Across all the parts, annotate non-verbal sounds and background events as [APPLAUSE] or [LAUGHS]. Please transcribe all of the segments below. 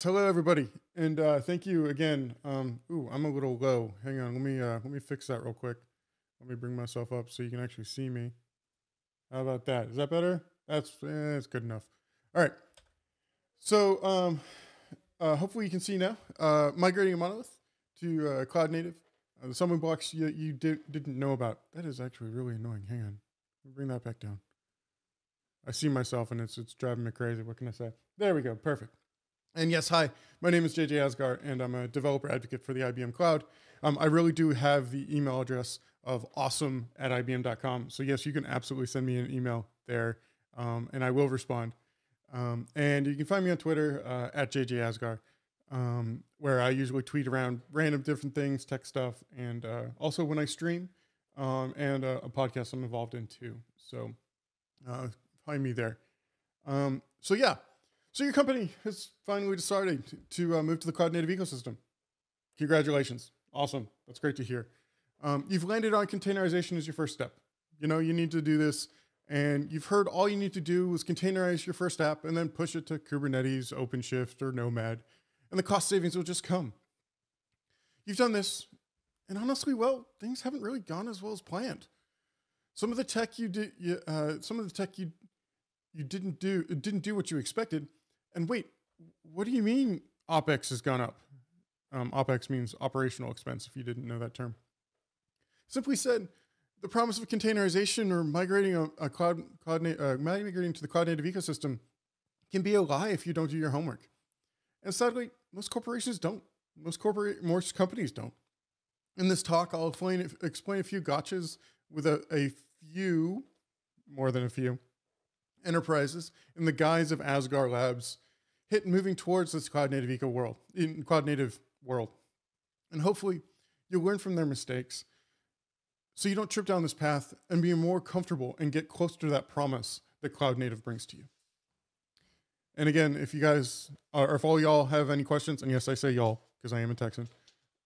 Hello, everybody, and uh, thank you again. Um, ooh, I'm a little low. Hang on, let me uh, let me fix that real quick. Let me bring myself up so you can actually see me. How about that? Is that better? That's eh, that's good enough. All right. So um, uh, hopefully you can see now. Uh, migrating a monolith to uh, cloud native. Uh, the summon blocks you, you did, didn't know about. That is actually really annoying. Hang on. Bring that back down. I see myself and it's it's driving me crazy. What can I say? There we go. Perfect. And yes, hi, my name is JJ Asghar, and I'm a developer advocate for the IBM Cloud. Um, I really do have the email address of awesome at IBM.com. So, yes, you can absolutely send me an email there, um, and I will respond. Um, and you can find me on Twitter uh, at JJ Asghar, um, where I usually tweet around random different things, tech stuff, and uh, also when I stream um, and uh, a podcast I'm involved in too. So, uh, find me there. Um, so, yeah. So your company has finally decided to, uh, move to the cloud native ecosystem. Congratulations. Awesome. That's great to hear. Um, you've landed on containerization as your first step. You know, you need to do this and you've heard all you need to do is containerize your first app and then push it to Kubernetes, OpenShift, or Nomad, and the cost savings will just come. You've done this, and honestly, well, things haven't really gone as well as planned. Some of the tech you did, uh, some of the tech you you didn't do didn't do what you expected, and wait, what do you mean OPEX has gone up? Um, OPEX means operational expense, if you didn't know that term. Simply said, the promise of containerization or migrating a, a cloud, cloud uh, migrating to the cloud native ecosystem can be a lie if you don't do your homework. And sadly, most corporations don't. Most corporate, most companies don't. In this talk, I'll explain, explain a few gotchas with a, a few, more than a few, enterprises in the guise of Asghar Labs hit moving towards this cloud native eco world, in cloud native world. And hopefully you'll learn from their mistakes so you don't trip down this path and be more comfortable and get closer to that promise that cloud native brings to you. And again, if you guys, or if all y'all have any questions, and yes, I say y'all because I am a Texan,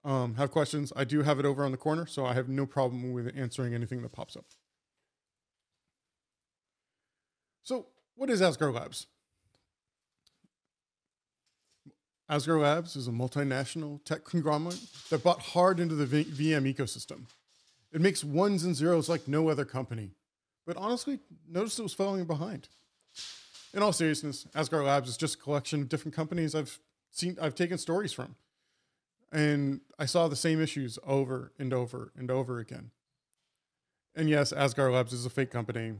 um, have questions, I do have it over on the corner, so I have no problem with answering anything that pops up. So, what is Asghar Labs? Asghar Labs is a multinational tech conglomerate that bought hard into the v VM ecosystem. It makes ones and zeros like no other company. But honestly, noticed it was falling behind. In all seriousness, Asghar Labs is just a collection of different companies I've seen, I've taken stories from. And I saw the same issues over and over and over again. And yes, Asghar Labs is a fake company.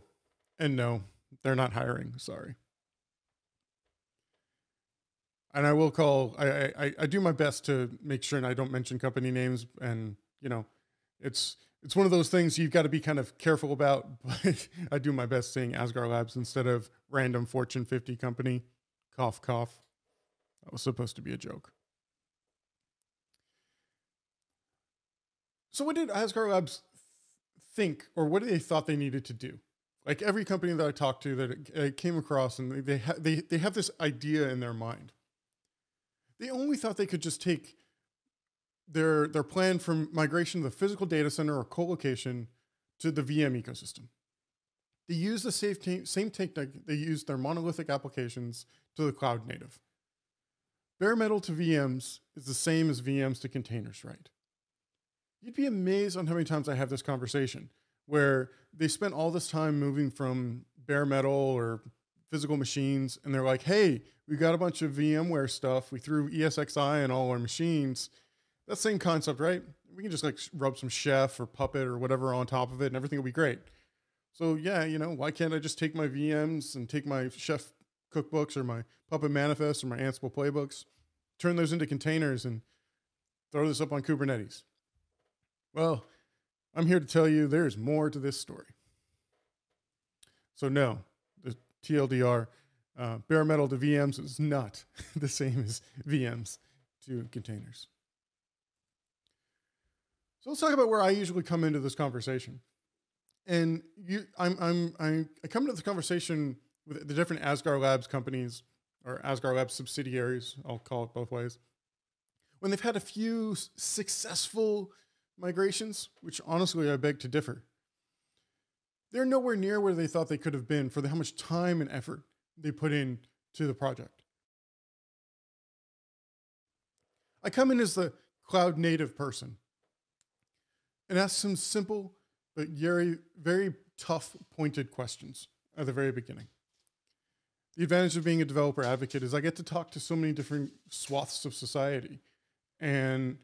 And no, they're not hiring. Sorry. And I will call. I, I I do my best to make sure and I don't mention company names. And you know, it's it's one of those things you've got to be kind of careful about. [LAUGHS] But I do my best saying Asghar Labs instead of random Fortune 50 company. Cough, cough. That was supposed to be a joke. So, what did Asghar Labs think, or what did they thought they needed to do? like every company that I talked to that it, came across, and they ha- they they have this idea in their mind. They only thought they could just take their their plan from migration to the physical data center or co-location to the VM ecosystem. They use the same, same technique they use their monolithic applications to the cloud native. Bare metal to VMs is the same as VMs to containers, right? You'd be amazed on how many times I have this conversation where they spent all this time moving from bare metal or physical machines and they're like, hey, we got a bunch of VMware stuff. We threw ESXi in all our machines. That same concept, right? We can just like rub some Chef or Puppet or whatever on top of it and everything will be great. So yeah, you know, why can't I just take my VMs and take my Chef cookbooks or my Puppet manifests or my Ansible playbooks, turn those into containers and throw this up on Kubernetes? Well, I'm here to tell you there's more to this story. So, no, TLDR, uh, bare metal to VMs is not [LAUGHS] the same as VMs to containers. So let's talk about where I usually come into this conversation. And you, I'm, I'm, I'm, I come into this conversation with the different Asghar Labs companies or Asghar Labs subsidiaries, I'll call it both ways, when they've had a few successful migrations, which honestly I beg to differ. They're nowhere near where they thought they could have been for the, how much time and effort they put in to the project. I come in as the cloud native person and ask some simple but very, very tough, pointed questions at the very beginning. The advantage of being a developer advocate is I get to talk to so many different swaths of society. And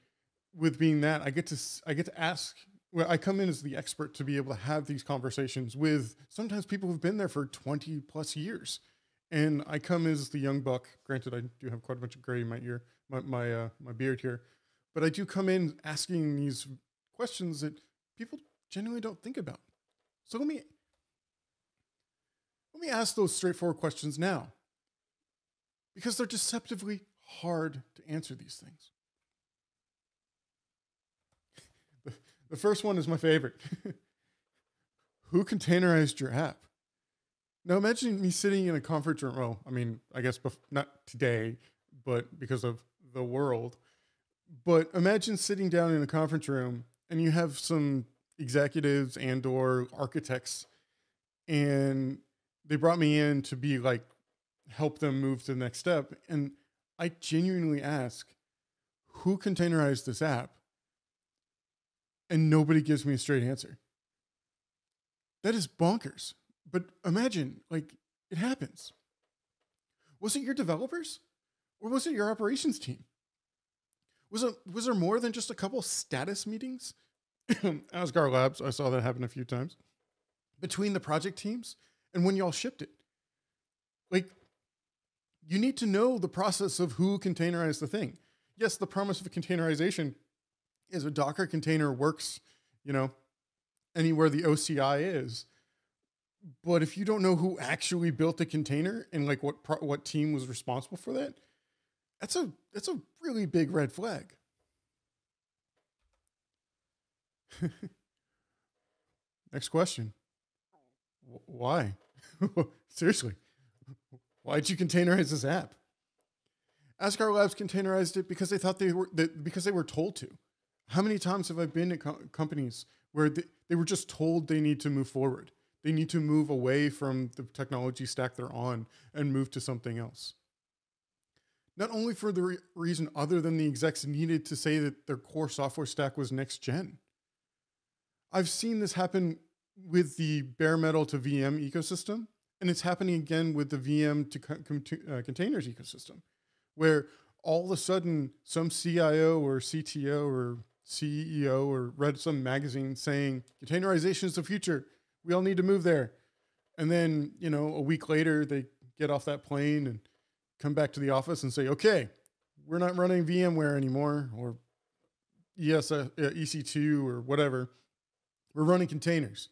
with being that, I get to I get to ask well, I come in as the expert to be able to have these conversations with sometimes people who've been there for 20 plus years. And I come as the young buck. Granted, I do have quite a bunch of gray in my ear, my my, uh, my beard here, but I do come in asking these questions that people genuinely don't think about. So let me let me ask those straightforward questions now, because they're deceptively hard to answer these things. The first one is my favorite. [LAUGHS] Who containerized your app? Now imagine me sitting in a conference room. Well, I mean, I guess bef- not today, but because of the world. But imagine sitting down in a conference room and you have some executives and or architects and they brought me in to be like help them move to the next step and I genuinely ask who containerized this app and nobody gives me a straight answer. That is bonkers. But imagine, like, it happens. Was it your developers? Or was it your operations team? Was it was there more than just a couple status meetings? [CLEARS THROAT] Asghar Labs, I saw that happen a few times. Between the project teams and when y'all shipped it. Like, you need to know the process of who containerized the thing. Yes, the promise of containerization is a Docker container works, you know, anywhere the OCI is. But if you don't know who actually built the container and like what pro- what team was responsible for that, that's a that's a really big red flag. [LAUGHS] Next question. Why? [LAUGHS] Seriously. Why'd you containerize this app? Asghar Labs containerized it because they thought they were because they were told to. How many times have I been at co- companies where they, they were just told they need to move forward? They need to move away from the technology stack they're on and move to something else. Not only for the re- reason other than the execs needed to say that their core software stack was next gen. I've seen this happen with the bare metal to VM ecosystem, and it's happening again with the VM to, co- to uh, containers ecosystem, where all of a sudden some CIO or CTO or CEO or read some magazine saying containerization is the future. We all need to move there. And then, you know, a week later, they get off that plane and come back to the office and say, okay, we're not running VMware anymore or ES, uh, EC2 or whatever. We're running containers.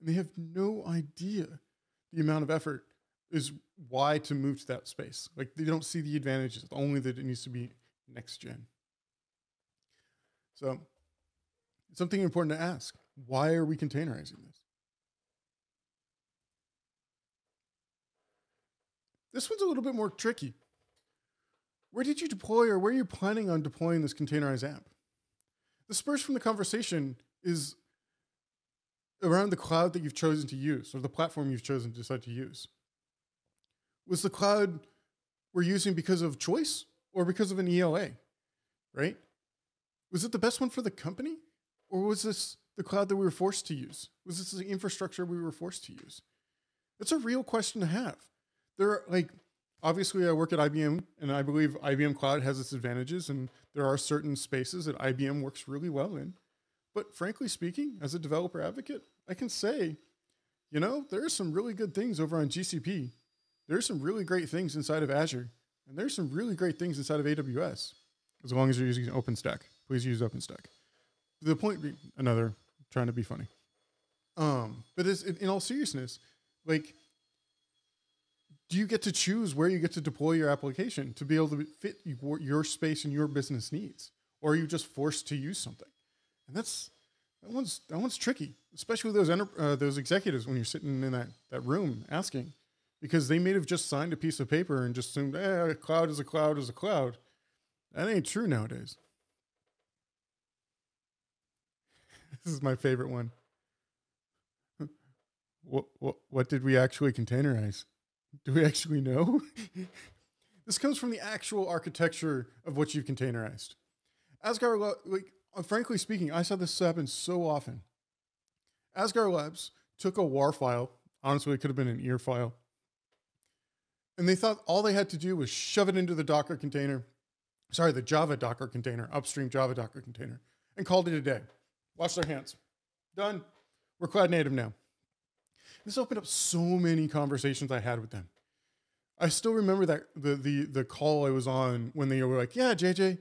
And they have no idea the amount of effort is why to move to that space. Like they don't see the advantages, only that it needs to be next gen. So, something important to ask why are we containerizing this? This one's a little bit more tricky. Where did you deploy or where are you planning on deploying this containerized app? The spurs from the conversation is around the cloud that you've chosen to use or the platform you've chosen to decide to use. Was the cloud we're using because of choice or because of an ELA, right? Was it the best one for the company? Or was this the cloud that we were forced to use? Was this the infrastructure we were forced to use? It's a real question to have. There are like obviously I work at IBM and I believe IBM Cloud has its advantages and there are certain spaces that IBM works really well in. But frankly speaking, as a developer advocate, I can say, you know, there are some really good things over on GCP. There's some really great things inside of Azure, and there's some really great things inside of AWS, as long as you're using OpenStack please use OpenStack. The point being, another trying to be funny. Um, but this, in all seriousness, like, do you get to choose where you get to deploy your application to be able to fit your, your space and your business needs, or are you just forced to use something? And that's that one's that one's tricky, especially those enter, uh, those executives when you're sitting in that that room asking, because they may have just signed a piece of paper and just assumed, eh, a cloud is a cloud is a cloud. That ain't true nowadays. [LAUGHS] this is my favorite one. What, what, what did we actually containerize? Do we actually know? [LAUGHS] this comes from the actual architecture of what you've containerized. Asghar, like, uh, frankly speaking, I saw this happen so often. Asghar Labs took a WAR file. Honestly, it could have been an ear file. And they thought all they had to do was shove it into the Docker container, sorry, the Java Docker container, upstream Java Docker container, and called it a day. Wash their hands. Done. We're cloud native now. This opened up so many conversations I had with them. I still remember that the the the call I was on when they were like, "Yeah, JJ,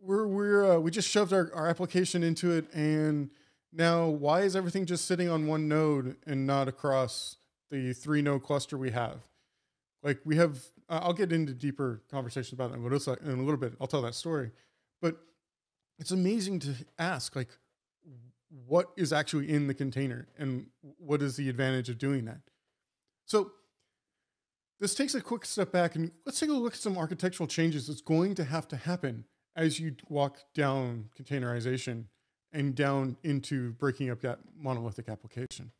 we're we're uh, we just shoved our, our application into it, and now why is everything just sitting on one node and not across the three node cluster we have? Like we have, I'll get into deeper conversations about that in a little bit. I'll tell that story, but it's amazing to ask like what is actually in the container and what is the advantage of doing that. So this takes a quick step back and let's take a look at some architectural changes that's going to have to happen as you walk down containerization and down into breaking up that monolithic application.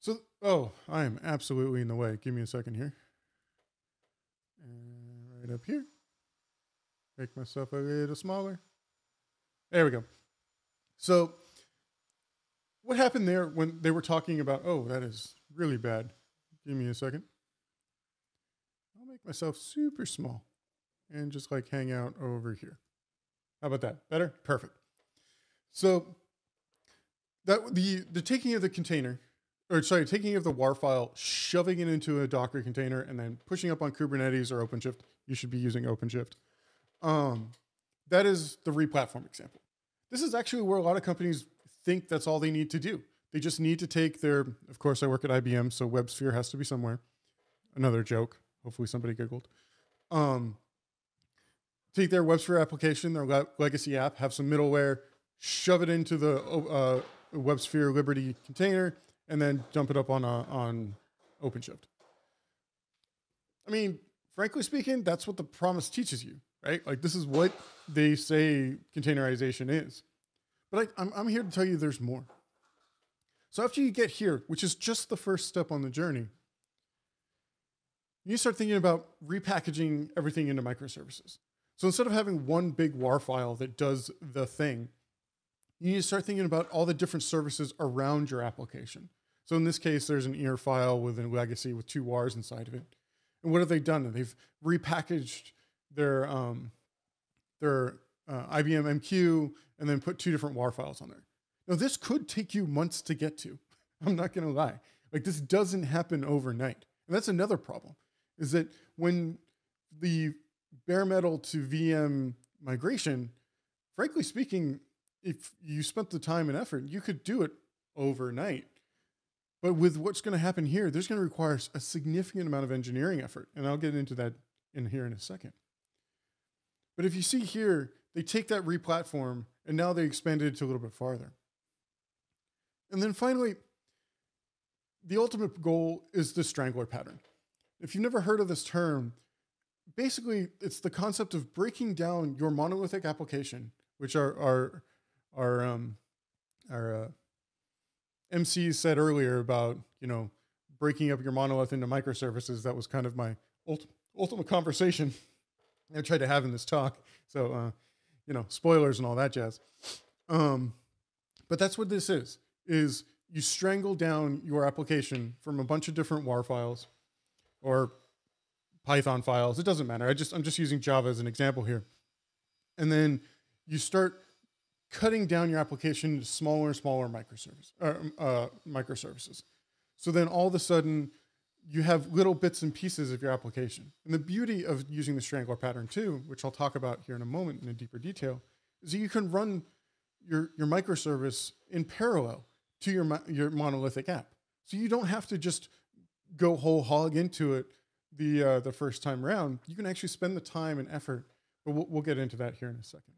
So, oh, I am absolutely in the way. Give me a second here. And right up here. Make myself a little smaller. There we go. So, what happened there when they were talking about, oh, that is really bad? Give me a second. I'll make myself super small and just like hang out over here. How about that? Better? Perfect. So, that the the taking of the container, or sorry, taking of the WAR file, shoving it into a Docker container, and then pushing up on Kubernetes or OpenShift. You should be using OpenShift um, that is the replatform example. This is actually where a lot of companies think that's all they need to do. They just need to take their, of course, I work at IBM, so WebSphere has to be somewhere. Another joke. Hopefully somebody giggled. Um, take their WebSphere application, their le- legacy app, have some middleware, shove it into the uh, WebSphere Liberty container, and then dump it up on a, on OpenShift. I mean, frankly speaking, that's what the promise teaches you right? Like this is what they say containerization is. But I, I'm, I'm here to tell you there's more. So after you get here, which is just the first step on the journey, you start thinking about repackaging everything into microservices. So instead of having one big WAR file that does the thing, you need to start thinking about all the different services around your application. So in this case, there's an ear file with a legacy with two WARs inside of it. And what have they done? They've repackaged their um, their uh, IBM MQ and then put two different WAR files on there. Now this could take you months to get to. [LAUGHS] I'm not going to lie. Like this doesn't happen overnight, and that's another problem. Is that when the bare metal to VM migration, frankly speaking, if you spent the time and effort, you could do it overnight. But with what's going to happen here, there's going to require a significant amount of engineering effort, and I'll get into that in here in a second. But if you see here, they take that replatform and now they expanded it to a little bit farther. And then finally, the ultimate goal is the strangler pattern. If you've never heard of this term, basically it's the concept of breaking down your monolithic application, which our our our um, our uh, MC said earlier about you know breaking up your monolith into microservices. That was kind of my ult- ultimate conversation [LAUGHS] I tried to have in this talk. So, uh, you know, spoilers and all that jazz. Um, but that's what this is: is you strangle down your application from a bunch of different WAR files or Python files. It doesn't matter. I just I'm just using Java as an example here, and then you start cutting down your application into smaller and smaller microservice, uh, uh, microservices. So then all of a sudden you have little bits and pieces of your application. And the beauty of using the Strangler pattern too, which I'll talk about here in a moment in a deeper detail, is that you can run your, your microservice in parallel to your, your monolithic app. So you don't have to just go whole hog into it the, uh, the first time around. You can actually spend the time and effort, but we'll, we'll get into that here in a second.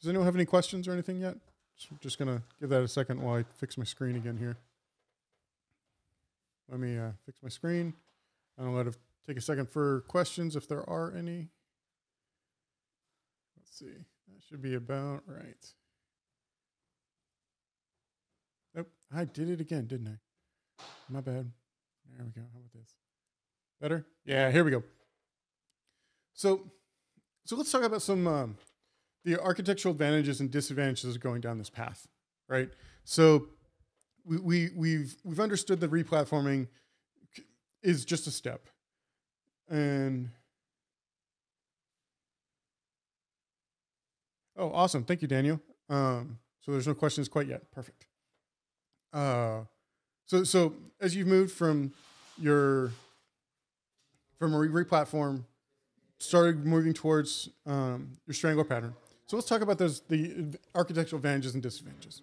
Does anyone have any questions or anything yet? Just, just gonna give that a second while I fix my screen again here. Let me uh, fix my screen. And I'll let it take a second for questions if there are any. Let's see. That should be about right. Nope. I did it again, didn't I? My bad. There we go. How about this? Better? Yeah, here we go. So, so let's talk about some um, the architectural advantages and disadvantages of going down this path, right? So, we, we we've we've understood that replatforming is just a step, and oh, awesome! Thank you, Daniel. Um, so there's no questions quite yet. Perfect. Uh, so so as you've moved from your from a replatform, started moving towards um, your strangler pattern. So let's talk about those the architectural advantages and disadvantages.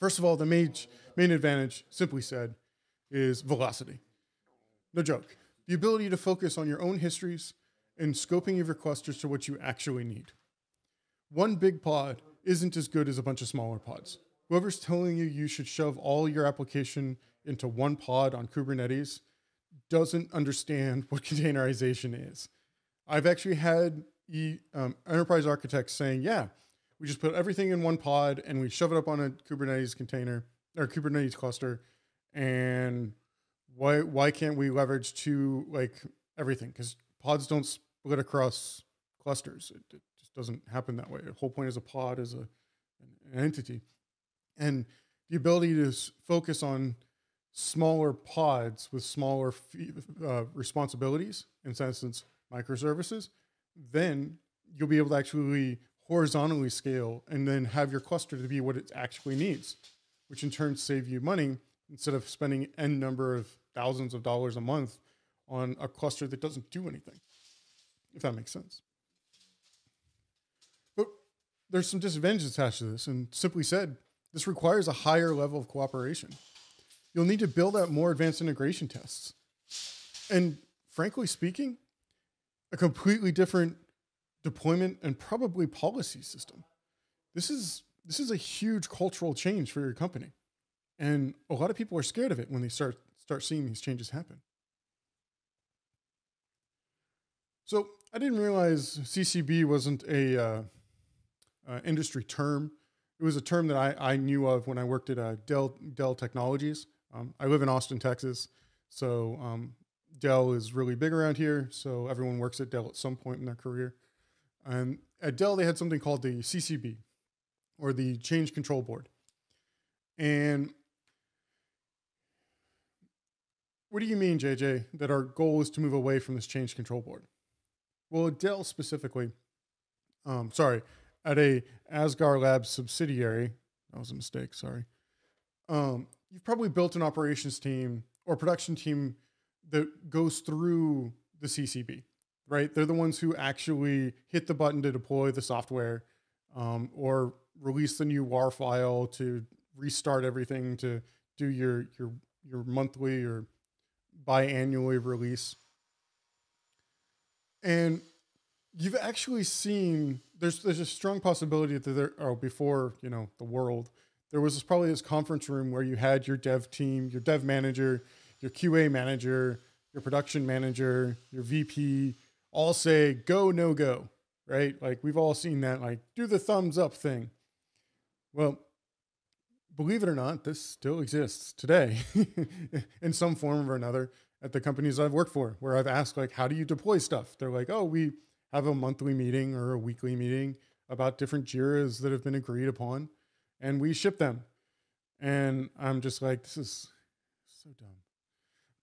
First of all, the main main advantage, simply said, is velocity. No joke. The ability to focus on your own histories and scoping of your clusters to what you actually need. One big pod isn't as good as a bunch of smaller pods. Whoever's telling you you should shove all your application into one pod on Kubernetes doesn't understand what [LAUGHS] containerization is. I've actually had e, um, enterprise architects saying, yeah, we just put everything in one pod and we shove it up on a Kubernetes container or Kubernetes cluster. And why why can't we leverage to like everything? Because pods don't split across clusters. It, it, just doesn't happen that way. The whole point is a pod is a an entity, and the ability to focus on smaller pods with smaller uh, responsibilities, in instance microservices, then you'll be able to actually horizontally scale and then have your cluster to be what it actually needs, which in turn save you money instead of spending n number of thousands of dollars a month on a cluster that doesn't do anything, if that makes sense. But there's some disadvantages attached to this, and simply said, this requires a higher level of cooperation you'll need to build out more advanced integration tests. And frankly speaking, a completely different deployment and probably policy system. This is this is a huge cultural change for your company. And a lot of people are scared of it when they start start seeing these changes happen. So I didn't realize CCB wasn't a uh, uh, industry term. It was a term that I, I knew of when I worked at uh, Dell Dell Technologies. Um, I live in Austin, Texas, so um, Dell is really big around here. So everyone works at Dell at some point in their career. And at Dell, they had something called the CCB, or the Change Control Board. And what do you mean, JJ, that our goal is to move away from this change control board? Well, at Dell specifically, um, sorry, at a Asghar Labs subsidiary, that was a mistake, sorry. Um, you've probably built an operations team or production team that goes through the CCB, right? They're the ones who actually hit the button to deploy the software um, or release the new WAR file to restart everything to do your your your monthly or biannually release. And you've actually seen there's there's a strong possibility that there oh before you know the world there was this, probably this conference room where you had your dev team, your dev manager, your QA manager, your production manager, your VP, all say go, no go, right? Like we've all seen that, like do the thumbs up thing. Well, believe it or not, this still exists today [LAUGHS] in some form or another at the companies I've worked for, where I've asked, like, how do you deploy stuff? They're like, oh, we have a monthly meeting or a weekly meeting about different JIRAs that have been agreed upon and we ship them. And I'm just like, this is so dumb.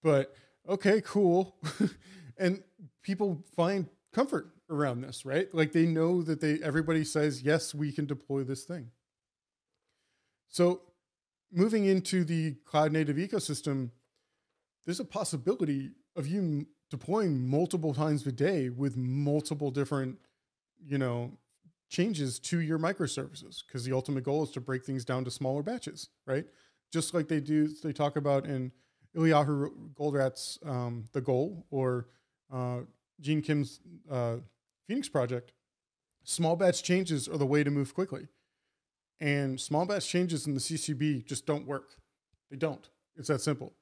But okay, cool. [LAUGHS] and people find comfort around this, right? Like they know that they everybody says, yes, we can deploy this thing. So moving into the cloud native ecosystem, there's a possibility of you deploying multiple times a day with multiple different, you know, changes to your microservices because the ultimate goal is to break things down to smaller batches, right? Just like they do, they talk about in Eliyahu Goldratt's um, The Goal or uh, Gene Kim's uh, Phoenix project, small batch changes are the way to move quickly. And small batch changes in the CCB just don't work. They don't. It's that simple.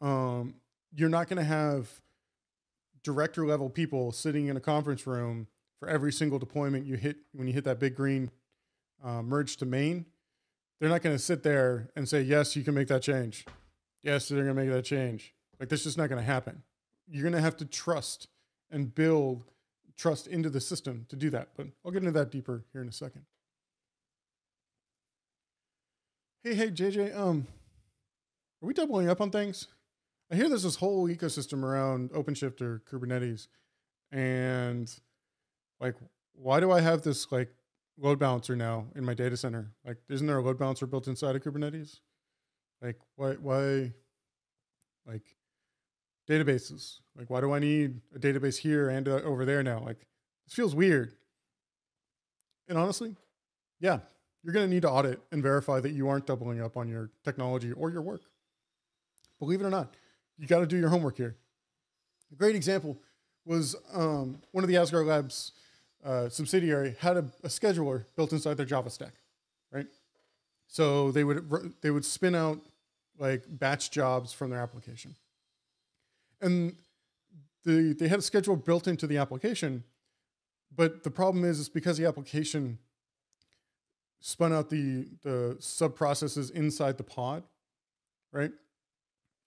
Um, you're not going to have director level people sitting in a conference room for every single deployment you hit when you hit that big green uh, merge to main, they're not going to sit there and say, yes, you can make that change. Yes, they're going to make that change. Like, that's just not going to happen. You're going to have to trust and build trust into the system to do that. But I'll get into that deeper here in a second. Hey, hey, JJ, um, are we doubling up on things? I hear there's this whole ecosystem around OpenShift or Kubernetes, and like, why do I have this like load balancer now in my data center? Like, isn't there a load balancer built inside of Kubernetes? Like, why, why, like, databases? Like, why do I need a database here and uh, over there now? Like, this feels weird. And honestly, yeah, you're going to need to audit and verify that you aren't doubling up on your technology or your work. Believe it or not, you got to do your homework here. A great example was um, one of the Asghar Labs uh, subsidiary had a, a, scheduler built inside their Java stack, right? So they would they would spin out like batch jobs from their application, and the they had a schedule built into the application, but the problem is, is because the application spun out the the sub processes inside the pod, right?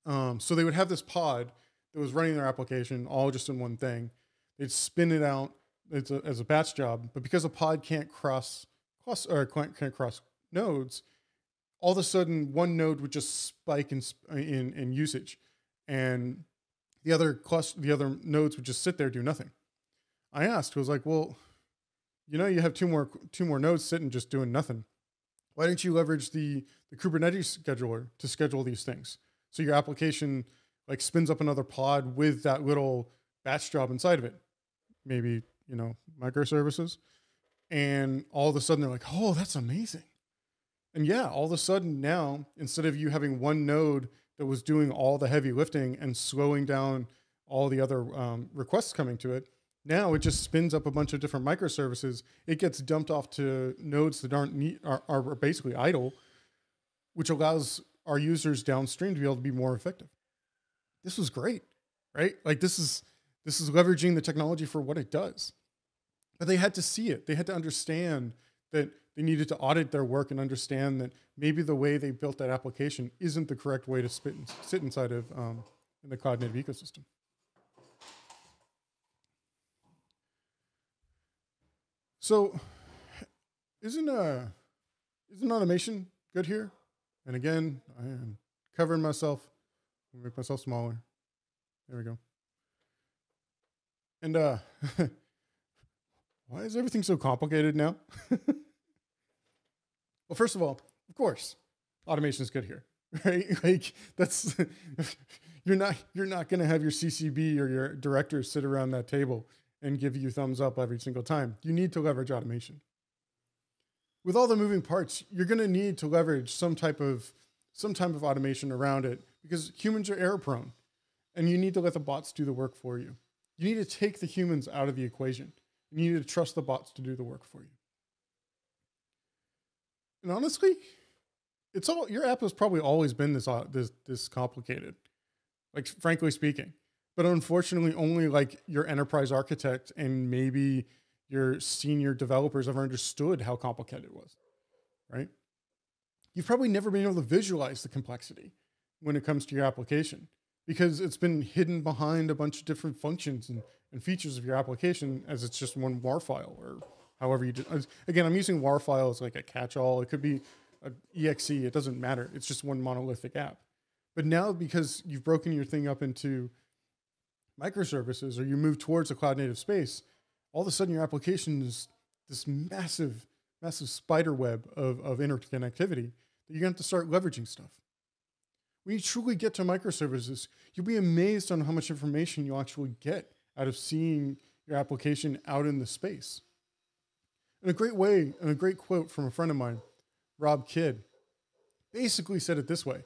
Um, so they would have this pod that was running their application all just in one thing. They'd spin it out it's a, as a batch job, but because a pod can't cross cross or can't cross nodes, all of a sudden one node would just spike in in, in usage, and the other cluster, the other nodes would just sit there do nothing. I asked, I was like, well, you know, you have two more two more nodes sitting just doing nothing. Why don't you leverage the the Kubernetes scheduler to schedule these things? So your application like spins up another pod with that little batch job inside of it. Maybe, you know, microservices. And all of a sudden they're like, oh, that's amazing. And yeah, all of a sudden now, instead of you having one node that was doing all the heavy lifting and slowing down all the other um, requests coming to it, now it just spins up a bunch of different microservices. It gets dumped off to nodes that aren't neat, are, are basically idle, which allows our users downstream to be able to be more effective. This was great, right? Like this is this is leveraging the technology for what it does. But they had to see it. They had to understand that they needed to audit their work and understand that maybe the way they built that application isn't the correct way to sit inside of um, in the cloud native ecosystem. So, isn't uh, isn't automation good here? And again, I am covering myself. Make myself smaller. There we go. And uh, [LAUGHS] why is everything so complicated now? [LAUGHS] well, first of all, of course, automation is good here, [LAUGHS] right? Like that's [LAUGHS] you're not you're not going to have your CCB or your directors sit around that table and give you thumbs up every single time. You need to leverage automation with all the moving parts, you're going to need to leverage some type of some type of automation around it because humans are error prone and you need to let the bots do the work for you. You need to take the humans out of the equation. You need to trust the bots to do the work for you. And honestly, it's all your app has probably always been this uh, this this complicated. Like frankly speaking. But unfortunately only like your enterprise architect and maybe your senior developers ever understood how complicated it was, right? You've probably never been able to visualize the complexity when it comes to your application because it's been hidden behind a bunch of different functions and, and features of your application as it's just one WAR file or however you do. Again, I'm using WAR file as like a catch-all. It could be an exe. It doesn't matter. It's just one monolithic app. But now because you've broken your thing up into microservices or you move towards a cloud native space, all of a sudden your application is this massive, massive spider web of, of interconnectivity that you're going to have to start leveraging stuff. When you truly get to microservices, you'll be amazed on how much information you actually get out of seeing your application out in the space. And a great way, and a great quote from a friend of mine, Rob Kidd, basically said it this way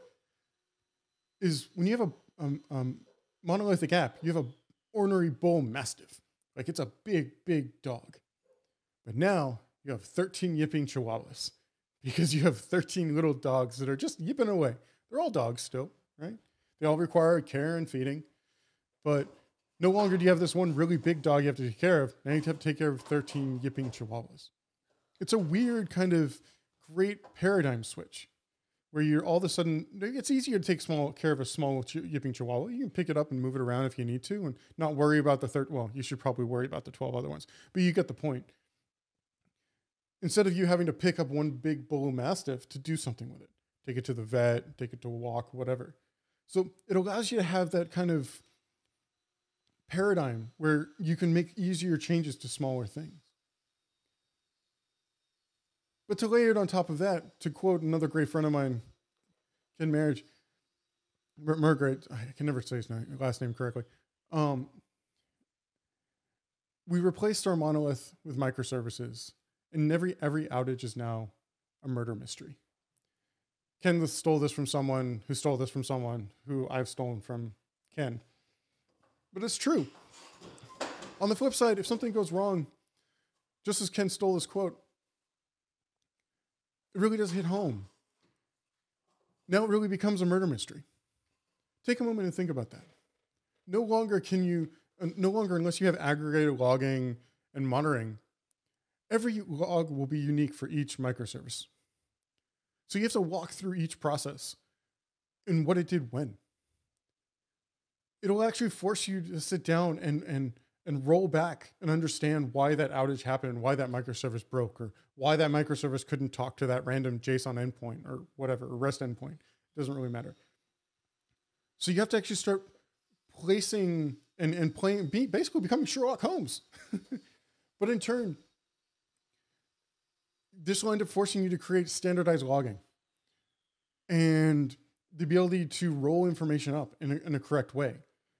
is when you have a um, um, monolithic app, you have a ornery bull mastiff. Like it's a big, big dog. But now you have 13 yipping chihuahuas [LAUGHS] because you have 13 little dogs that are just yipping away. They're all dogs still, right? They all require care and feeding. But no longer do you have this one really big dog you have to take care of. Now you have to take care of 13 yipping chihuahuas. It's a weird kind of great paradigm switch. where you're all of a sudden it's easier to take small care of a small yipping chihuahua you can pick it up and move it around if you need to and not worry about the third well you should probably worry about the 12 other ones but you get the point instead of you having to pick up one big bull mastiff to do something with it take it to the vet take it to a walk whatever so it allows you to have that kind of paradigm where you can make easier changes to smaller things but to layer it on top of that, to quote another great friend of mine, Ken Marriage, Margaret, I can never say his last name correctly. Um, we replaced our monolith with microservices, and every every outage is now a murder mystery. Ken stole this from someone who stole this from someone who I've stolen from Ken. But it's true. On the flip side, if something goes wrong, just as Ken stole this quote, it really does hit home. Now it really becomes a murder mystery. Take a moment and think about that. No longer can you, no longer, unless you have aggregated logging and monitoring, every log will be unique for each microservice. So you have to walk through each process and what it did when. It'll actually force you to sit down and, and and roll back and understand why that outage happened, and why that microservice broke, or why that microservice couldn't talk to that random JSON endpoint or whatever, or REST endpoint. It doesn't really matter. So you have to actually start placing and, and playing, be, basically becoming Sherlock Holmes. [LAUGHS] but in turn, this will end up forcing you to create standardized logging and the ability to roll information up in a, in a correct way.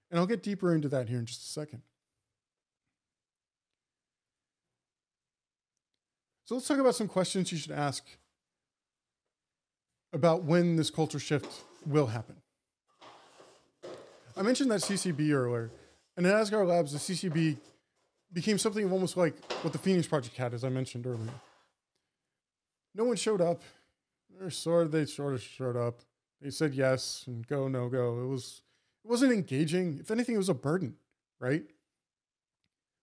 And I'll get deeper into that here in just a second. So let's talk about some questions you should ask about when this culture shift will happen. I mentioned that CCB earlier, and at Asghar Labs, the CCB became something of almost like what the Phoenix Project had, as I mentioned earlier. No one showed up. Or sort of, they sort of showed up. They said yes and go, no go. It was it wasn't engaging. If anything, it was a burden, right?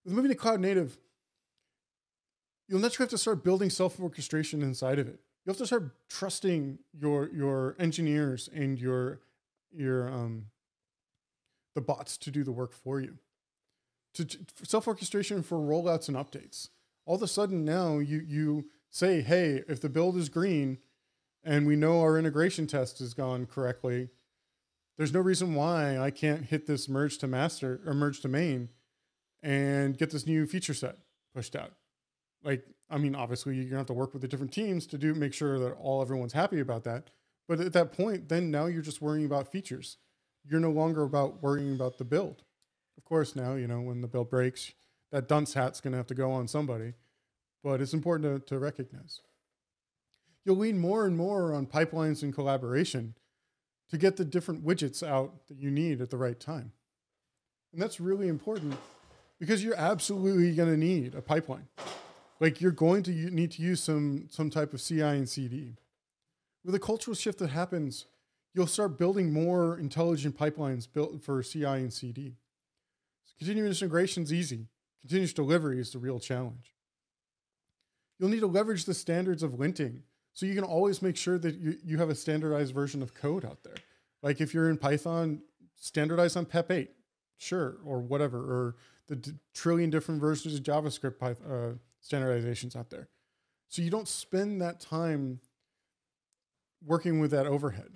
With moving to cloud native, you'll naturally have to start building self orchestration inside of it. You have to start trusting your your engineers and your your um, the bots to do the work for you. To, to self orchestration for rollouts and updates. All of a sudden now you you say, hey, if the build is green, and we know our integration test has gone correctly, there's no reason why I can't hit this merge to master or merge to main and get this new feature set pushed out like I mean, obviously you're gonna have to work with the different teams to do make sure that all everyone's happy about that. But at that point, then now you're just worrying about features. You're no longer about worrying about the build. Of course, now you know when the build breaks, that dunce hat's gonna have to go on somebody. But it's important to, to recognize. You'll lean more and more on pipelines and collaboration to get the different widgets out that you need at the right time. And that's really important because you're absolutely going to need a pipeline like you're going to need to use some some type of CI and CD. With a cultural shift that happens, you'll start building more intelligent pipelines built for CI and CD. So continuous integration is easy. Continuous delivery is the real challenge. You'll need to leverage the standards of linting so you can always make sure that you, you have a standardized version of code out there. Like if you're in Python, standardize on PEP 8, sure, or whatever, or the trillion different versions of JavaScript uh, standardizations out there. So you don't spend that time working with that overhead.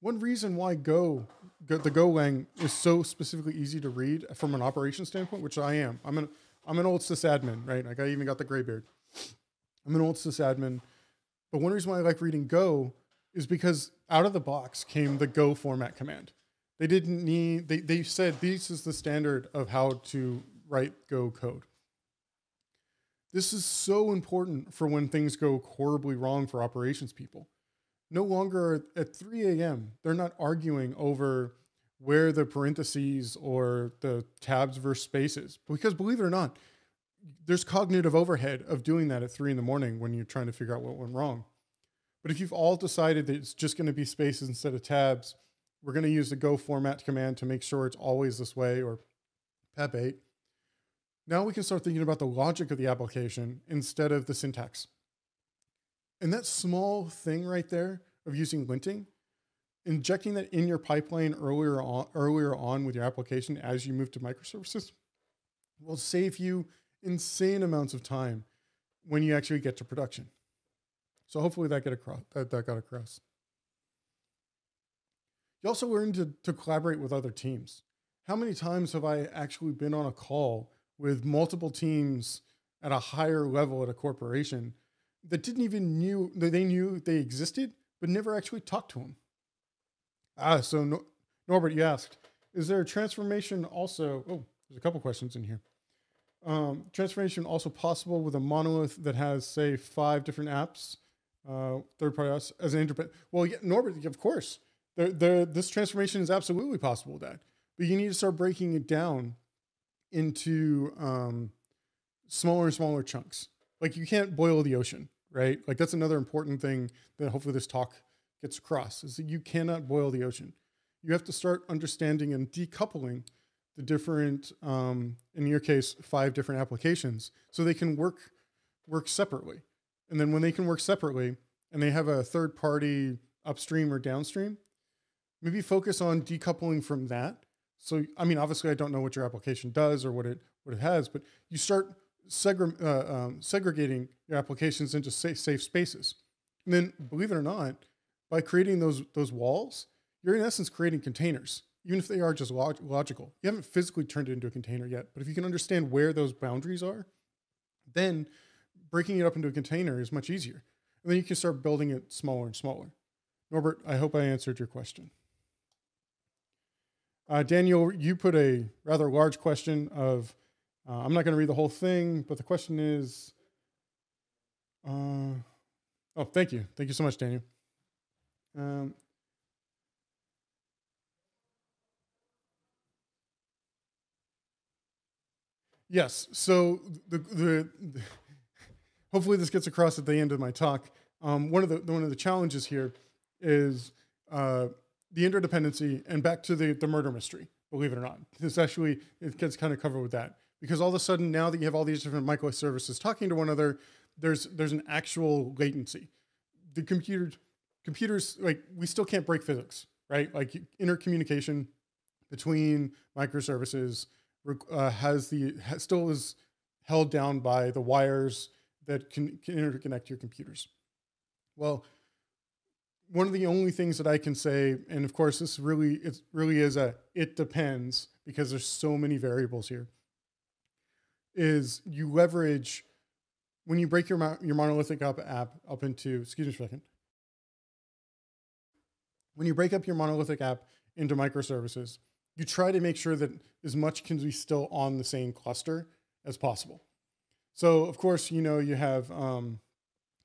One reason why Go, Go the Golang is so specifically easy to read from an operation standpoint, which I am. I'm an I'm an old sysadmin, right? Like I even got the gray beard. I'm an old sysadmin. But one reason why I like reading Go is because out of the box came the Go format command. They didn't need they, they said this is the standard of how to write Go code. This is so important for when things go horribly wrong for operations people. No longer at 3 a.m., they're not arguing over where the parentheses or the tabs versus spaces. Because believe it or not, there's cognitive overhead of doing that at three in the morning when you're trying to figure out what went wrong. But if you've all decided that it's just going to be spaces instead of tabs, we're going to use the go format command to make sure it's always this way or PEP8 now we can start thinking about the logic of the application instead of the syntax. And that small thing right there of using linting, injecting that in your pipeline earlier on, earlier on with your application as you move to microservices will save you insane amounts of time when you actually get to production. So hopefully that get across that, that got across. You also learn to, to collaborate with other teams. How many times have I actually been on a call with multiple teams at a higher level at a corporation that didn't even knew that they knew they existed, but never actually talked to them? Ah, so no, Norbert, you asked, is there a transformation also? Oh, there's a couple questions in here. Um, transformation also possible with a monolith that has, say, five different apps, uh, third party apps as an interpret. Well, yeah, Norbert, of course, there, there, this transformation is absolutely possible with that, but you need to start breaking it down into um, smaller and smaller chunks. Like you can't boil the ocean, right? Like that's another important thing that hopefully this talk gets across is that you cannot boil the ocean. You have to start understanding and decoupling the different, um, in your case, five different applications, so they can work work separately. And then when they can work separately, and they have a third party upstream or downstream, maybe focus on decoupling from that. So, I mean, obviously, I don't know what your application does or what it what it has, but you start segre- uh, um, segregating your applications into safe, safe spaces. And then, believe it or not, by creating those those walls, you're in essence creating containers even if they are just log- logical. You haven't physically turned it into a container yet, but if you can understand where those boundaries are, then breaking it up into a container is much easier. And then you can start building it smaller and smaller. Norbert, I hope I answered your question. Uh, Daniel, you put a rather large question of, uh, I'm not going to read the whole thing, but the question is, uh, oh, thank you. Thank you so much, Daniel. Um, Yes. So the, the, the, hopefully this gets across at the end of my talk. Um, one of the one of the challenges here is uh, the interdependency, and back to the the murder mystery. Believe it or not, this actually it gets kind of covered with that because all of a sudden now that you have all these different microservices talking to one another, there's there's an actual latency. The computers computers like we still can't break physics, right? Like intercommunication between microservices uh, has the has, still is held down by the wires that can, can interconnect your computers. Well, one of the only things that I can say, and of course this really it really is a it depends because there's so many variables here, is you leverage when you break your your monolithic up app up into excuse me for a second. When you break up your monolithic app into microservices, you try to make sure that as much can be still on the same cluster as possible. So of course, you know, you have um,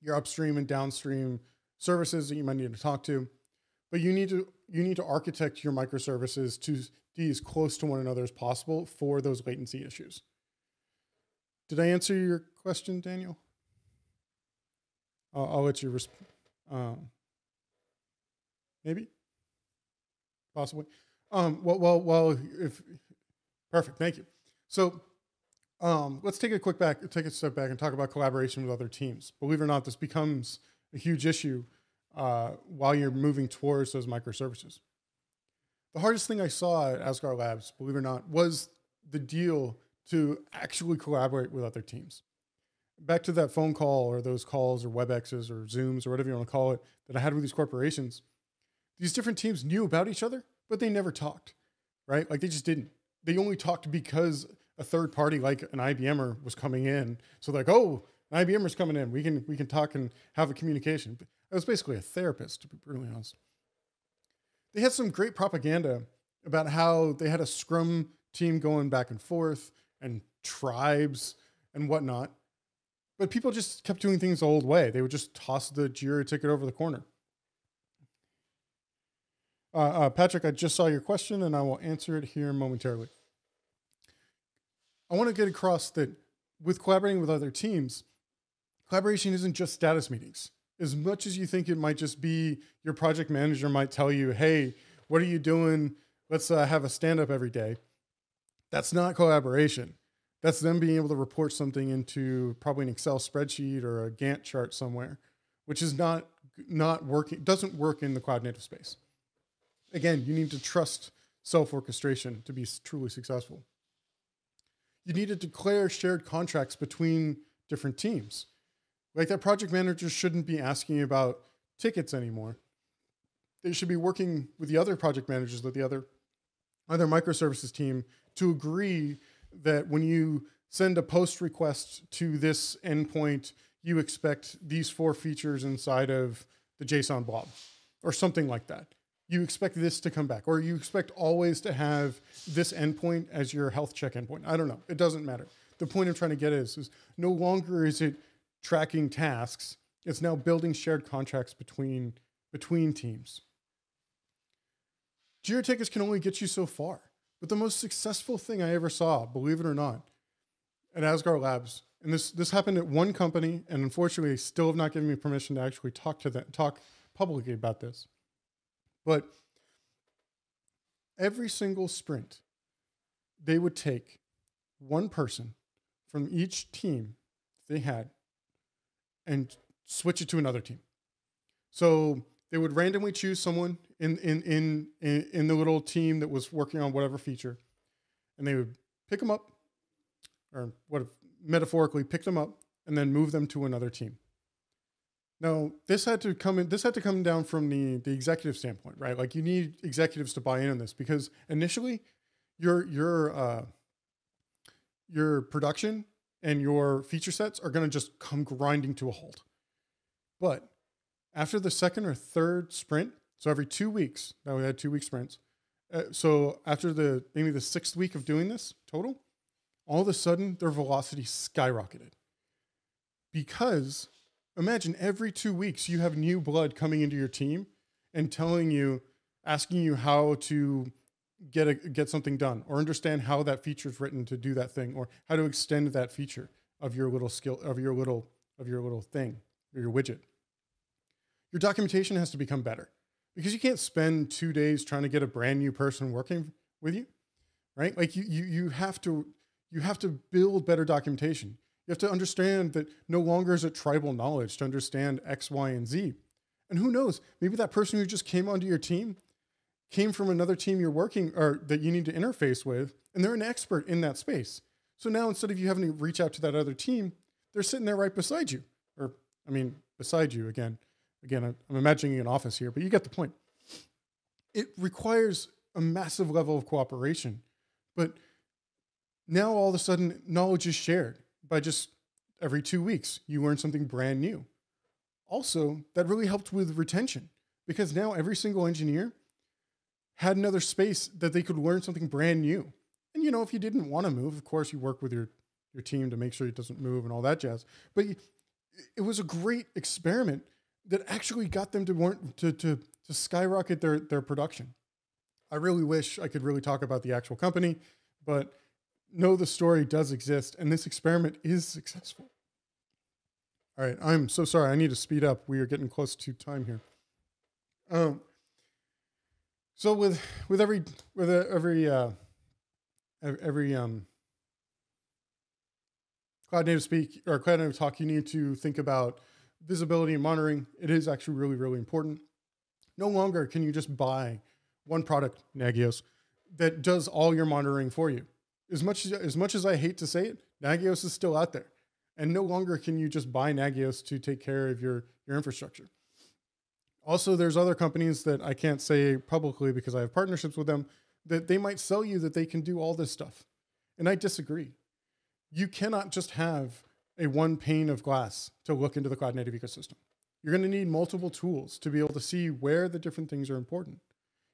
your upstream and downstream services that you might need to talk to, but you need to you need to architect your microservices to be as close to one another as possible for those latency issues. Did I answer your question, Daniel? I'll, I'll let you respond. Um, maybe, possibly. Um, well, well, well, if perfect, thank you. So um, let's take a quick back, take a step back, and talk about collaboration with other teams. Believe it or not, this becomes a huge issue uh, while you're moving towards those microservices. The hardest thing I saw at Asghar Labs, believe it or not, was the deal to actually collaborate with other teams. Back to that phone call or those calls or WebExes or Zooms or whatever you want to call it that I had with these corporations. These different teams knew about each other, but they never talked, right? Like they just didn't. They only talked because a third party like an IBMer was coming in. So like, oh, an IBMer's coming in. We can we can talk and have a communication. I was basically a therapist, to be brutally honest. They had some great propaganda about how they had a scrum team going back and forth and tribes and whatnot. But people just kept doing things the old way. They would just toss the Jira ticket over the corner. Uh, uh, Patrick, I just saw your question and I will answer it here momentarily. I want to get across that with collaborating with other teams, collaboration isn't just status meetings. As much as you think it might just be your project manager might tell you, hey, what are you doing? Let's uh, have a stand up every day. That's not collaboration. That's them being able to report something into probably an Excel spreadsheet or a Gantt chart somewhere, which is not not working doesn't work in the cloud native space. Again, you need to trust self orchestration to be truly successful. You need to declare shared contracts between different teams. Like that project manager shouldn't be asking about tickets anymore. They should be working with the other project managers, with the other other microservices team to agree that when you send a post request to this endpoint, you expect these four features inside of the JSON blob or something like that. You expect this to come back, or you expect always to have this endpoint as your health check endpoint. I don't know. It doesn't matter. The point I'm trying to get is, is no longer is it tracking tasks. It's now building shared contracts between between teams. Tickets can only get you so far. But the most successful thing I ever saw, believe it or not, at Asghar Labs, and this this happened at one company, and unfortunately, still have not given me permission to actually talk to them, talk publicly about this. But every single sprint, they would take one person from each team they had and switch it to another team. So they would randomly choose someone in in in in, in the little team that was working on whatever feature, and they would pick them up, or what metaphorically pick them up, and then move them to another team. Now, this had to come in. This had to come down from the the executive standpoint, right? Like you need executives to buy in on this because initially, your your uh, your production and your feature sets are going to just come grinding to a halt. But after the second or third sprint, so every two weeks, now we had two week sprints. Uh, so after the maybe the sixth week of doing this total, all of a sudden their velocity skyrocketed. Because imagine every two weeks you have new blood coming into your team and telling you, asking you how to get a, get something done or understand how that feature is written to do that thing or how to extend that feature of your little skill of your little of your little thing or your widget your documentation has to become better because you can't spend two days trying to get a brand new person working with you, right? Like you, you, you have to, you have to build better documentation. You have to understand that no longer is it tribal knowledge to understand X, Y, and Z. And who knows, maybe that person who just came onto your team came from another team you're working or that you need to interface with, and they're an expert in that space. So now instead of you having to reach out to that other team, they're sitting there right beside you, or I mean, beside you again. Again, I'm imagining an office here, but you get the point. It requires a massive level of cooperation, but now all of a sudden knowledge is shared by just every two weeks you learn something brand new. Also, that really helped with retention because now every single engineer had another space that they could learn something brand new. And you know, if you didn't want to move, of course, you work with your your team to make sure it doesn't move and all that jazz. But it was a great experiment that actually got them to want to, to, to skyrocket their, their production. I really wish I could really talk about the actual company, but know the story does exist and this experiment is successful. All right, I'm so sorry. I need to speed up. We are getting close to time here. Um, so with with every with every uh, every um, cloud native speak or cloud native talk, you need to think about visibility and monitoring, it is actually really, really important. No longer can you just buy one product, Nagios, that does all your monitoring for you. As much as, as much as I hate to say it, Nagios is still out there. And no longer can you just buy Nagios to take care of your, your infrastructure. Also, there's other companies that I can't say publicly because I have partnerships with them that they might sell you that they can do all this stuff. And I disagree. You cannot just have a one pane of glass to look into the cloud native ecosystem. You're going to need multiple tools to be able to see where the different things are important.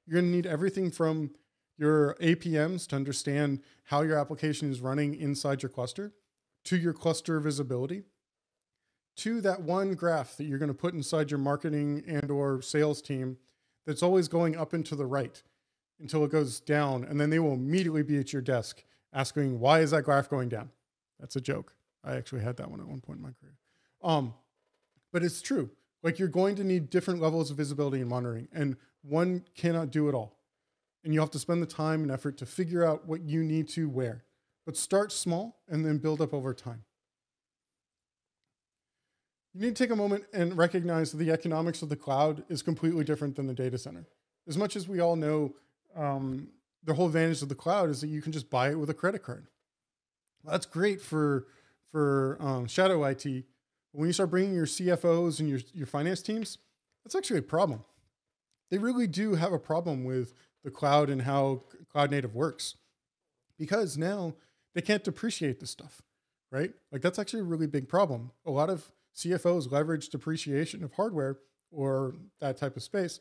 You're going to need everything from your APMs to understand how your application is running inside your cluster, to your cluster visibility, to that one graph that you're going to put inside your marketing and or sales team that's always going up and to the right until it goes down and then they will immediately be at your desk asking why is that graph going down that's a joke I actually had that one at one point in my career. Um, but it's true. Like you're going to need different levels of visibility and monitoring, and one cannot do it all. And you have to spend the time and effort to figure out what you need to where. But start small and then build up over time. you need to take a moment and recognize that the economics of the cloud is completely different than the data center. As much as we all know, um, the whole advantage of the cloud is that you can just buy it with a credit card. That's great for for um, shadow IT. But when you start bringing your CFOs and your your finance teams, that's actually a problem. They really do have a problem with the cloud and how cloud native works, because now they can't depreciate this stuff, right? Like that's actually a really big problem. A lot of CFOs leverage depreciation of hardware or that type of space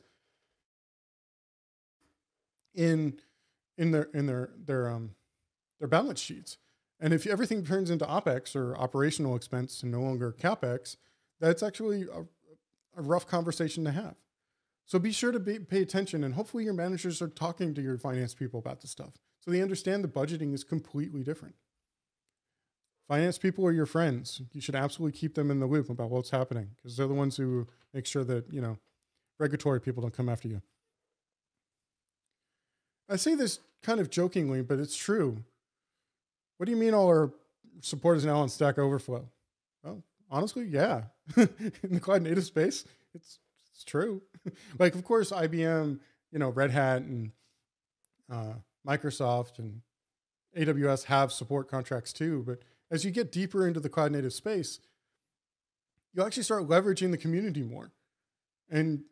in in their in their their um their balance sheets. And if everything turns into opex or operational expense and no longer capex, that's actually a, a rough conversation to have. So be sure to be, pay attention, and hopefully your managers are talking to your finance people about this stuff, so they understand the budgeting is completely different. Finance people are your friends. You should absolutely keep them in the loop about what's happening because they're the ones who make sure that you know regulatory people don't come after you. I say this kind of jokingly, but it's true. What do you mean all our support is now on Stack Overflow? Well, honestly, yeah. [LAUGHS] in the cloud native space, it's it's true. [LAUGHS] like, of course, IBM, you know, Red Hat and uh, Microsoft and AWS have support contracts too. But as you get deeper into the cloud native space, you'll actually start leveraging the community more. And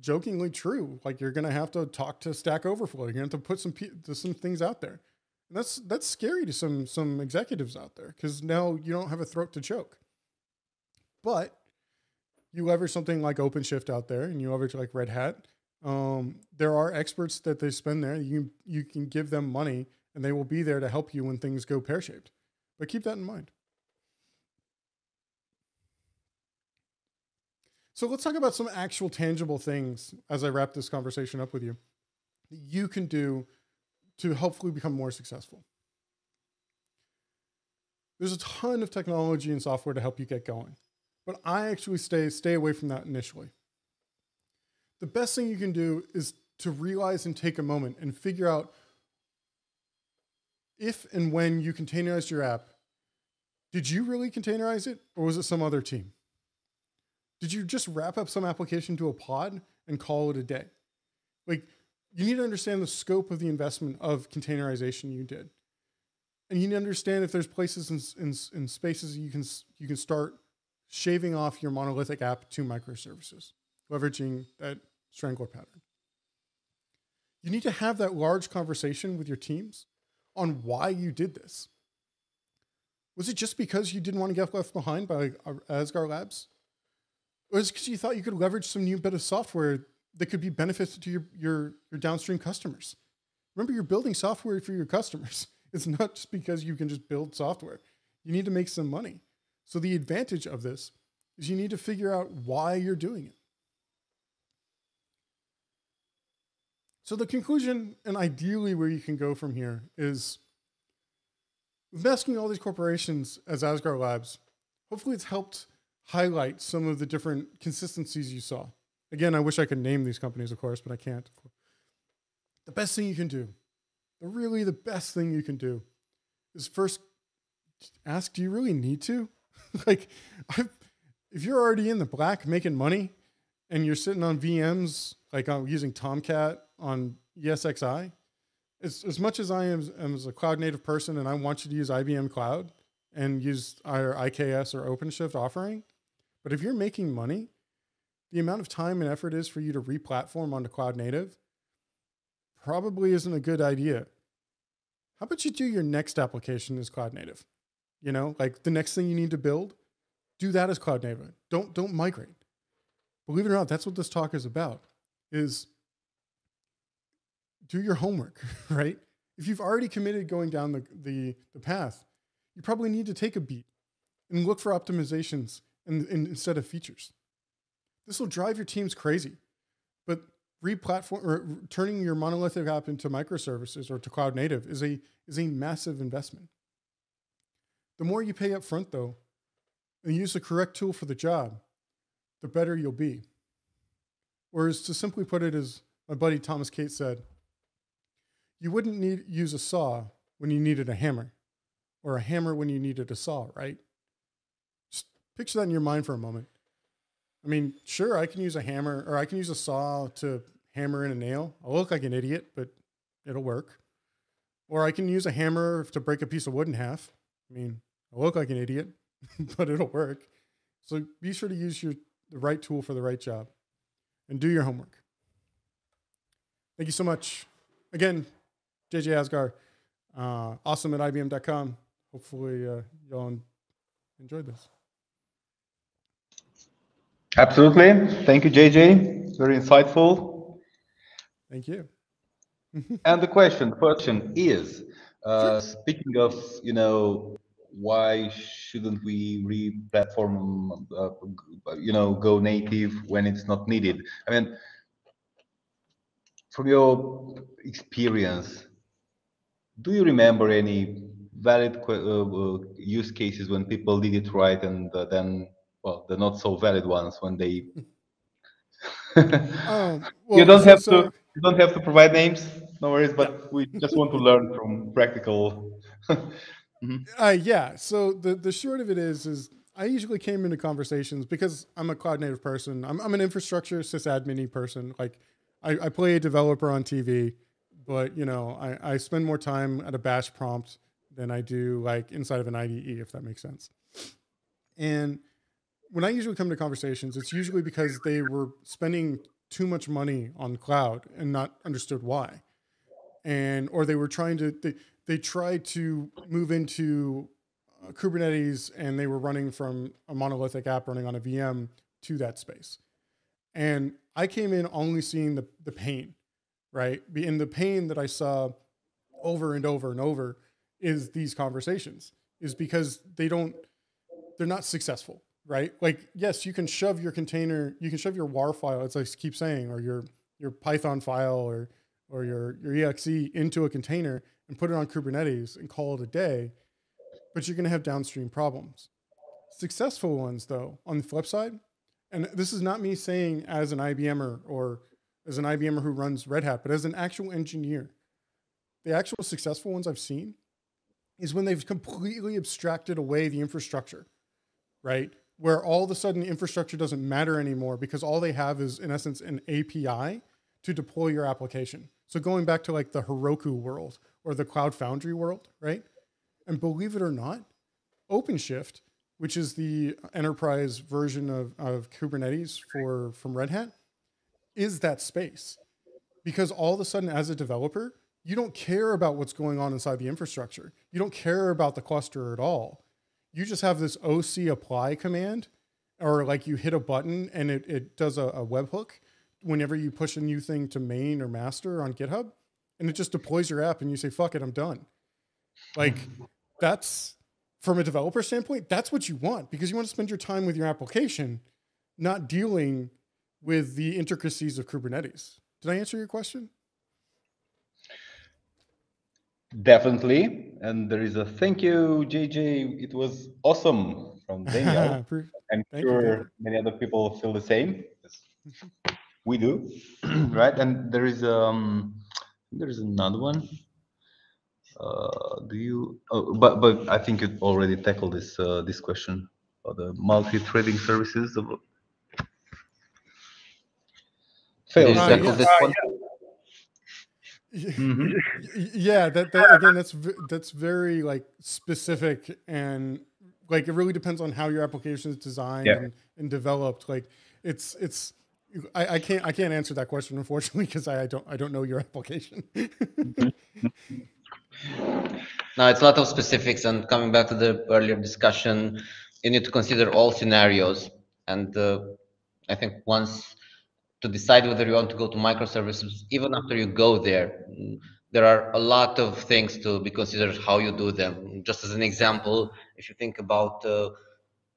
jokingly true. Like you're going to have to talk to Stack Overflow. You're going to have to put some some things out there. And that's that's scary to some some executives out there because now you don't have a throat to choke. But you leverage something like OpenShift out there, and you leverage like Red Hat. Um, there are experts that they spend there. You you can give them money, and they will be there to help you when things go pear shaped. But keep that in mind. So let's talk about some actual tangible things as I wrap this conversation up with you that you can do to hopefully become more successful. There's a ton of technology and software to help you get going, but I actually stay stay away from that initially. The best thing you can do is to realize and take a moment and figure out if and when you containerized your app, did you really containerize it or was it some other team? Did you just wrap up some application to a pod and call it a day? Like, you need to understand the scope of the investment of containerization you did. And you need to understand if there's places in spaces you can, you can start shaving off your monolithic app to microservices, leveraging that strangler pattern. You need to have that large conversation with your teams on why you did this. Was it just because you didn't want to get left behind by uh, Asghar Labs? Or is it because you thought you could leverage some new bit of software that could be beneficial to your, your, your downstream customers? Remember, you're building software for your customers. [LAUGHS] It's not just because you can just build software. You need to make some money. So the advantage of this is you need to figure out why you're doing it. So the conclusion, and ideally where you can go from here, is investing all these corporations as Asghar Labs. Hopefully, it's helped highlight some of the different consistencies you saw. Again, I wish I could name these companies, of course, but I can't. The best thing you can do, really the best thing you can do, is first ask, do you really need to? [LAUGHS] like, I've, if you're already in the black making money and you're sitting on VMs, like I'm using Tomcat on ESXi, as, as much as I am, am as a cloud native person and I want you to use IBM Cloud and use our IKS or OpenShift offering, but if you're making money, the amount of time and effort is for you to re-platform onto cloud native probably isn't a good idea. How about you do your next application as cloud native? You know, like the next thing you need to build, do that as cloud native. Don't don't migrate. Believe it or not, that's what this talk is about. Is do your homework, [LAUGHS] right? If you've already committed going down the, the, the path, you probably need to take a beat and look for optimizations and, instead of features. This will drive your teams crazy, but replatform or turning your monolithic app into microservices or to cloud native is a is a massive investment. The more you pay up front, though, and use the correct tool for the job, the better you'll be. Whereas to simply put it, as my buddy Thomas Kate said, you wouldn't need use a saw when you needed a hammer, or a hammer when you needed a saw, right? Just picture that in your mind for a moment. I mean, sure, I can use a hammer or I can use a saw to hammer in a nail. I'll look like an idiot, but it'll work. Or I can use a hammer to break a piece of wood in half. I mean, I'll look like an idiot, [LAUGHS] but it'll work. So be sure to use your the right tool for the right job and do your homework. Thank you so much. Again, JJ Asghar, uh, awesome at IBM.com. Hopefully, uh, y'all enjoyed this. Absolutely. Thank you, JJ. Very insightful. Thank you. [LAUGHS] and the question, the question is, uh, speaking of, you know, why shouldn't we re-platform, uh, you know, go native when it's not needed? I mean, from your experience, do you remember any valid uh, uh, use cases when people did it right and uh, then, well, the not so valid ones when they. [LAUGHS] um, [LAUGHS] well, you don't have so, to. You don't have to provide names. No worries, but yeah. we just want to learn from practical. [LAUGHS] mm-hmm. uh, yeah. So the the short of it is is I usually came into conversations because I'm a cloud native person. I'm, I'm an infrastructure sysadmin person. Like I, I play a developer on TV, but you know, I, I spend more time at a bash prompt than I do like inside of an IDE, if that makes sense. And when I usually come to conversations, it's usually because they were spending too much money on cloud and not understood why. And or they were trying to they they tried to move into uh, Kubernetes and they were running from a monolithic app running on a VM to that space. And I came in only seeing the, the pain, right? In the pain that I saw over and over and over is these conversations, is because they don't, they're not successful, right? Like, yes, you can shove your container, you can shove your WAR file, as I keep saying, or your your Python file or or your, your exe into a container and put it on Kubernetes and call it a day, but you're gonna have downstream problems. Successful ones, though, on the flip side, and this is not me saying as an IBMer or as an IBMer who runs Red Hat, but as an actual engineer, the actual successful ones I've seen is when they've completely abstracted away the infrastructure, right? Where all of a sudden infrastructure doesn't matter anymore because all they have is, in essence, an API to deploy your application. So going back to like the Heroku world or the Cloud Foundry world, right? And believe it or not, OpenShift which is the enterprise version of, of Kubernetes for from Red Hat, is that space. Because all of a sudden, as a developer, you don't care about what's going on inside the infrastructure. You don't care about the cluster at all. You just have this OC apply command, or like you hit a button and it, it does a, a webhook whenever you push a new thing to main or master on GitHub, and it just deploys your app and you say, fuck it, I'm done. Like that's from a developer standpoint, that's what you want because you want to spend your time with your application, not dealing with the intricacies of Kubernetes. Did I answer your question? Definitely. And there is a thank you, JJ. It was awesome from [LAUGHS] Daniel. I'm thank sure you. many other people feel the same. [LAUGHS] we do, [CLEARS THROAT] right? And there is um there is another one. Uh, do you? Oh, but but I think you already tackled this uh, this question about the multi-threading services. Of... Failed. Uh, yeah. this one. Mm-hmm. yeah, that, that again, that's that's very like specific and like it really depends on how your application is designed yeah. and, and developed. Like it's it's I, I can't I can't answer that question unfortunately because I, I don't I don't know your application. [LAUGHS] Now it's a lot of specifics, and coming back to the earlier discussion, you need to consider all scenarios. And uh, I think once to decide whether you want to go to microservices, even after you go there, there are a lot of things to be considered how you do them. Just as an example, if you think about uh,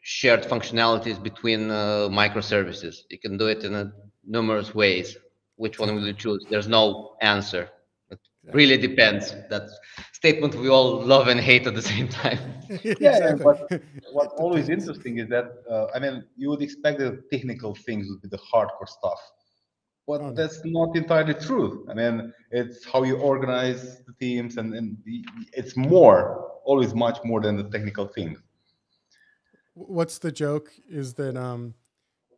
shared functionalities between uh, microservices, you can do it in a numerous ways. Which one will you choose? There's no answer. It really depends. That statement we all love and hate at the same time. [LAUGHS] Yeah exactly. but [LAUGHS] what's always interesting is that uh, i mean you would expect the technical things would be the hardcore stuff. But oh, that's not entirely true. I mean it's how you organize the teams and, and the, it's more always much more than the technical thing what's the joke is that um,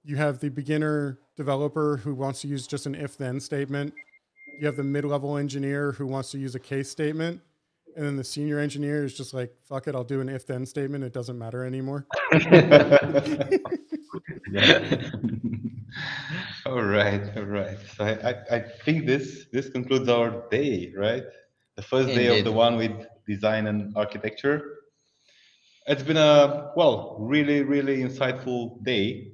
you have the beginner developer who wants to use just an if then statement. You have the mid level engineer who wants to use a case statement. And then the senior engineer is just like, fuck it, I'll do an if then statement. It doesn't matter anymore. [LAUGHS] [LAUGHS] all right, all right. So I, I, I, think this this concludes our day, right? The first Indeed. day of the one with design and architecture. It's been a well, really, really insightful day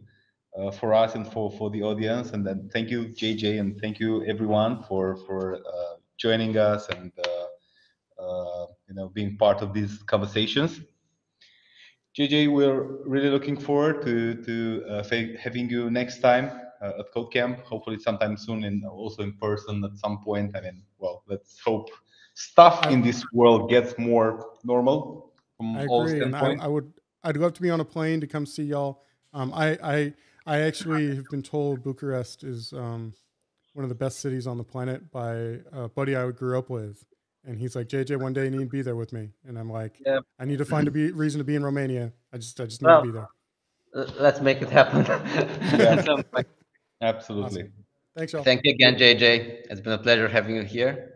uh, for us and for for the audience. And then thank you, JJ, and thank you everyone for for uh, joining us and uh, uh you know being part of these conversations. JJ, we're really looking forward to to uh, having you next time uh, at CodeCamp. Hopefully, sometime soon, and also in person at some point. I mean, well, let's hope stuff in this world gets more normal from I all agree, and I, I, would I'd love to be on a plane to come see y'all. Um, I I I actually have been told Bucharest is um, one of the best cities on the planet by a buddy I grew up with, and he's like, JJ, one day you need to be there with me, and I'm like, yeah. I need to find a be- reason to be in Romania. I just I just need well, to be there. Let's make it happen. [LAUGHS] Absolutely. Awesome. Thanks, y'all. Thank you again, JJ. It's been a pleasure having you here.